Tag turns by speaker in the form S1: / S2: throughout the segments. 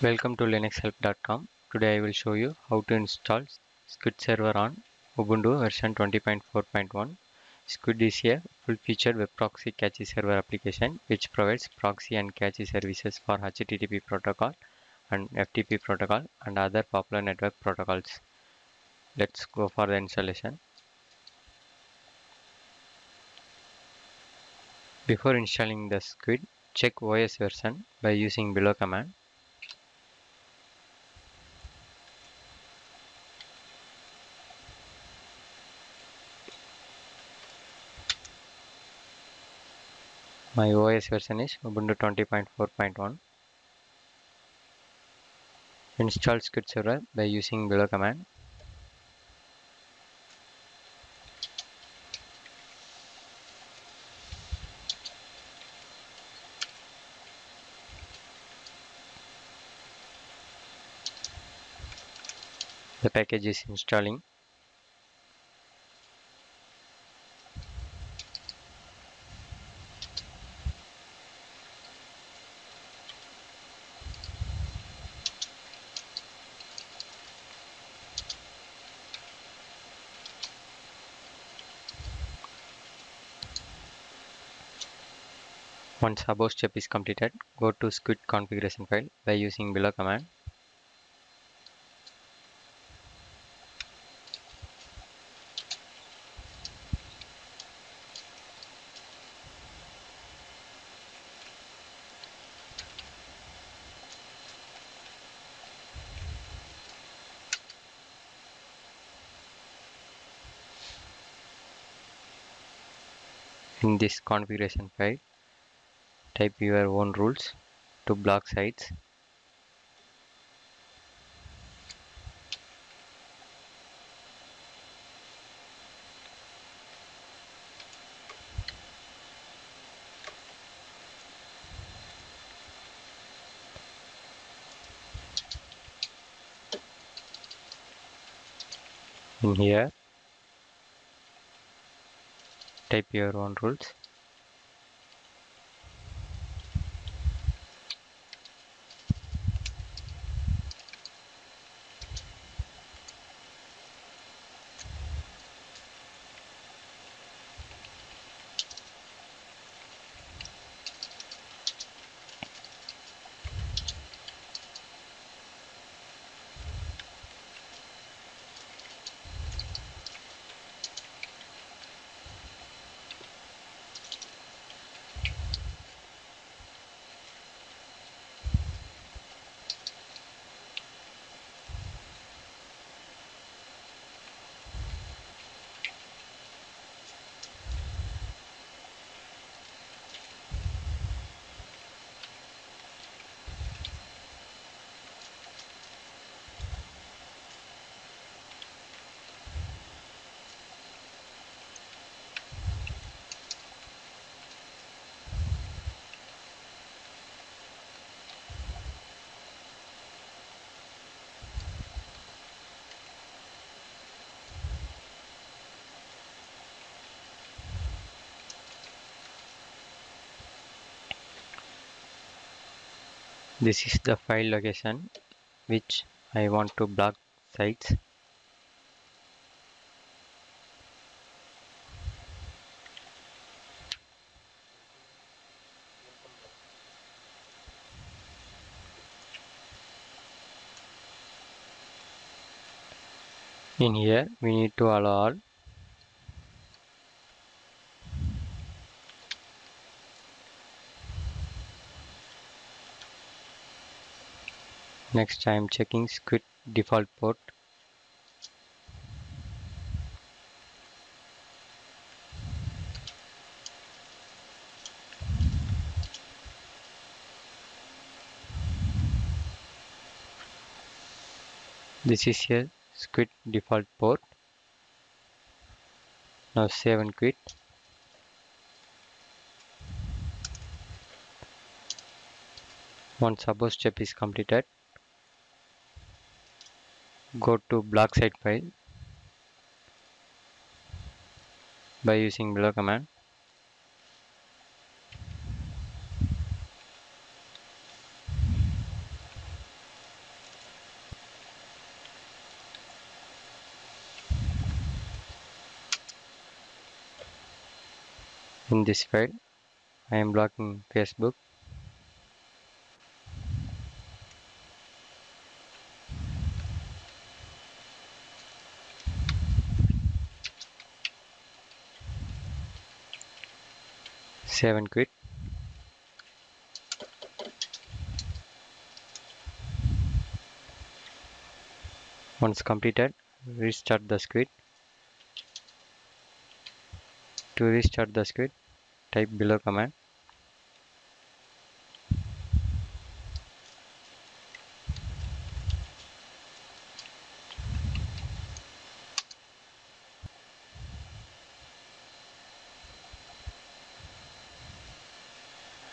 S1: Welcome to linuxhelp.com. Today I will show you how to install Squid server on Ubuntu version 20.4.1. Squid is a full-featured web proxy cache server application which provides proxy and cache services for HTTP protocol and FTP protocol and other popular network protocols. Let's go for the installation. Before installing the Squid, check OS version by using below command. My OS version is Ubuntu 20.4.1. Install Squid server by using below command. The package is installing. Once above step is completed, go to Squid configuration file by using below command. In this configuration file, type your own rules to block sites. Mm, In here, type your own rules. This is the file location which I want to block sites. In here we need to allow all Next I am checking Squid default port. This is a Squid default port. Now save and quit. Once above step is completed, go to block site file by using below command. In this file I am blocking Facebook. Save and quit once completed restart the squid. To restart the squid type below command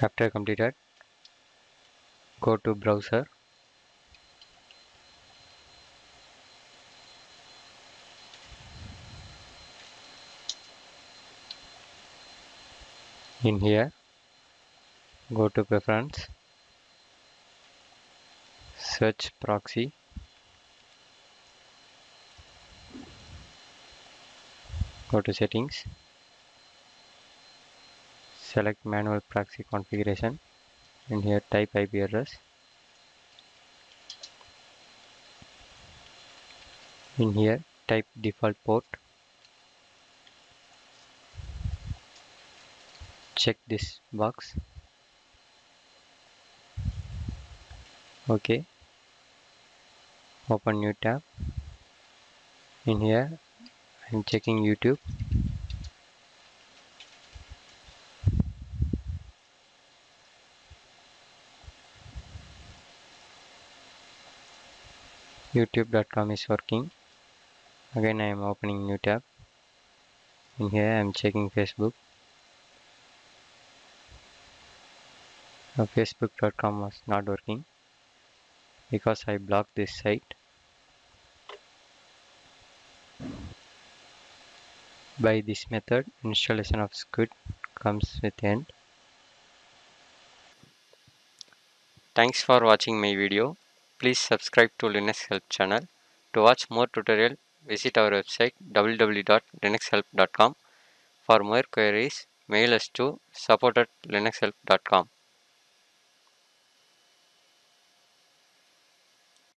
S1: after completed go to browser. In here go to preference search proxy. Go to settings select manual proxy configuration. In here type IP address. In here type default port. Check this box. Okay. Open new tab. In here I'm checking YouTube youtube.com is working. Again I am opening new tab. In here I am checking Facebook. Now facebook.com was not working because I blocked this site. By this method installation of squid comes with end. Thanks for watching my video please subscribe to linux help channel. To watch more tutorial visit our website www.linuxhelp.com for more queries mail us to support at linuxhelp.com